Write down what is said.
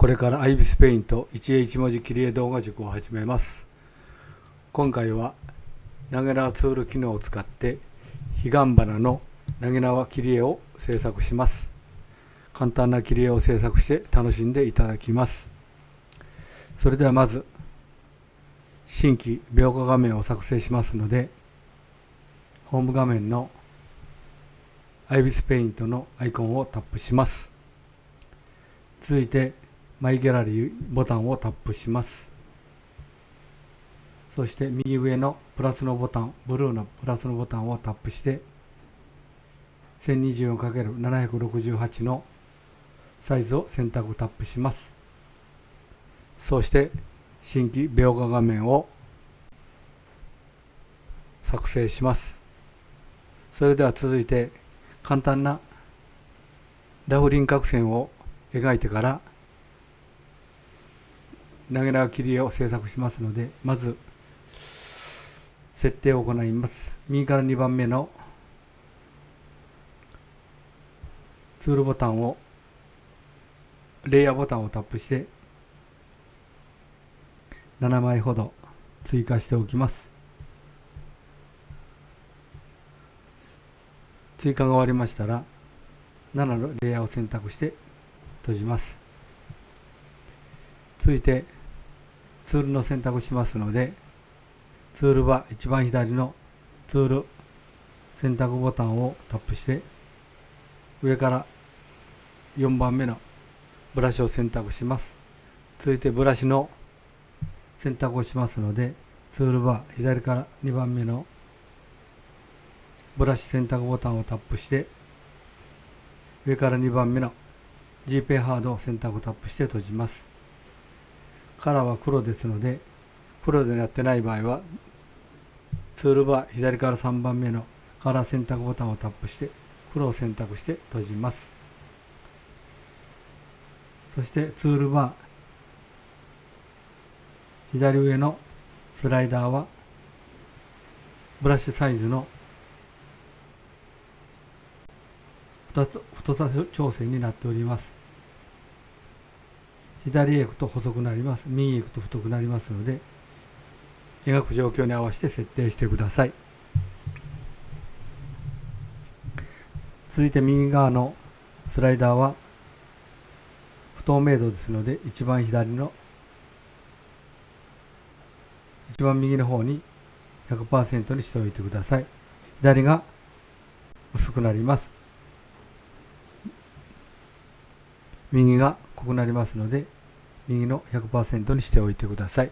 これからアイビスペイント一英一文字切り絵動画塾を始めます。今回は投げ縄ツール機能を使って彼岸花の投げ縄切り絵を制作します。簡単な切り絵を制作して楽しんでいただきます。それではまず新規描画画面を作成しますのでホーム画面のアイビスペイントのアイコンをタップします。続いてマイギャラリーボタンをタップします。そして右上のプラスのボタンブルーのプラスのボタンをタップして 1024×768 のサイズを選択タップします。そして新規描画画面を作成します。それでは続いて簡単なラフ輪郭線を描いてから投げ縄切り絵を制作しますのでまず設定を行います。右から2番目のツールボタンをレイヤーボタンをタップして7枚ほど追加しておきます。追加が終わりましたら7のレイヤーを選択して閉じます。続いてツールの選択をしますのでツールバー一番左のツール選択ボタンをタップして上から4番目のブラシを選択します。続いてブラシの選択をしますのでツールバー左から2番目のブラシ選択ボタンをタップして上から2番目の G ペンハードを選択をタップして閉じます。カラーは黒ですので黒でやってない場合はツールバー左から3番目のカラー選択ボタンをタップして黒を選択して閉じます。そしてツールバー左上のスライダーはブラシサイズの2つ太さ調整になっております。左へ行くと細くなります。右へ行くと太くなりますので描く状況に合わせて設定してください。続いて右側のスライダーは不透明度ですので一番左の一番右の方に100%にしておいてください。左が薄くなります。右が濃くなりますので右の100%にしておいてください。